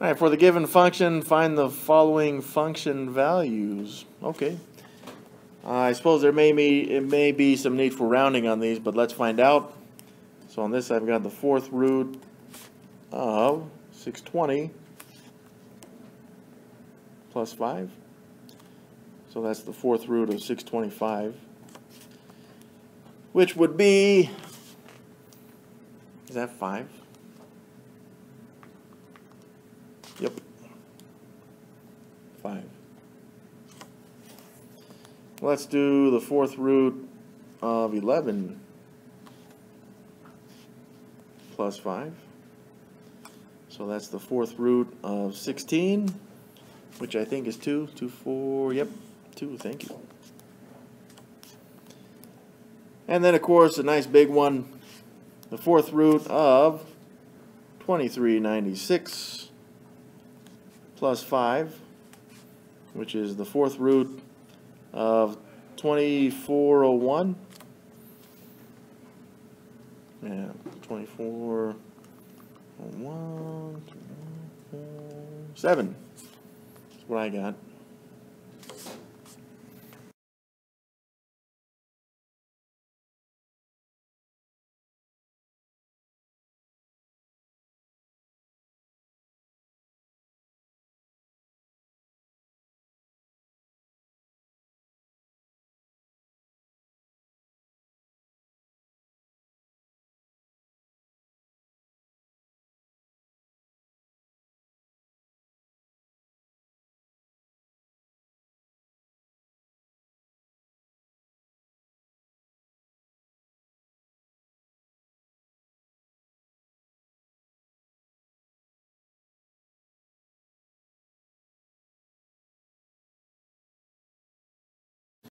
All right, for the given function, find the following function values. Okay. I suppose there may be, it may be some need for rounding on these, but let's find out. So on this, I've got the fourth root of 620 plus 5. So that's the fourth root of 625, which would be, is that 5? Yep. 5. Let's do the fourth root of 11 plus 5. So that's the fourth root of 16, which I think is 2. 2, 4, yep, 2, thank you. And then, of course, a nice big one, the fourth root of 2396 plus 5, which is the fourth root of 2401. Yeah, 2401, 7. That's what I got.